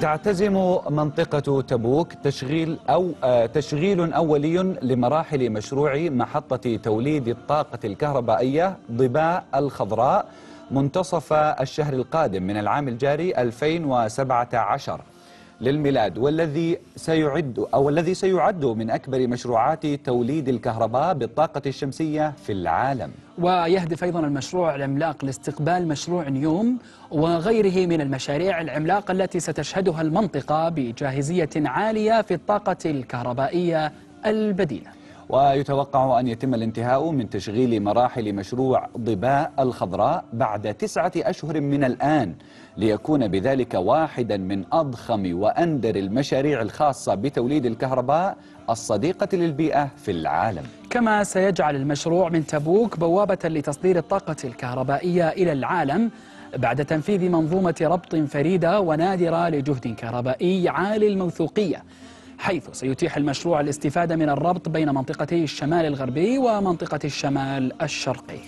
تعتزم منطقة تبوك تشغيل أو آه، تشغيل أولي لمراحل مشروع محطة توليد الطاقة الكهربائية ضباء الخضراء منتصف الشهر القادم من العام الجاري 2017 للميلاد والذي سيعد أو الذي سيعد من أكبر مشروعات توليد الكهرباء بالطاقة الشمسية في العالم. ويهدف أيضا المشروع العملاق لاستقبال مشروع نيوم وغيره من المشاريع العملاقة التي ستشهدها المنطقة بجاهزية عالية في الطاقة الكهربائية البديلة. ويتوقع أن يتم الانتهاء من تشغيل مراحل مشروع ضباء الخضراء بعد تسعة أشهر من الآن ليكون بذلك واحدا من أضخم وأندر المشاريع الخاصة بتوليد الكهرباء الصديقة للبيئة في العالم. كما سيجعل المشروع من تبوك بوابة لتصدير الطاقة الكهربائية إلى العالم بعد تنفيذ منظومة ربط فريدة ونادرة لجهد كهربائي عالي الموثوقية. حيث سيتيح المشروع الاستفادة من الربط بين منطقتي الشمال الغربي ومنطقة الشمال الشرقي.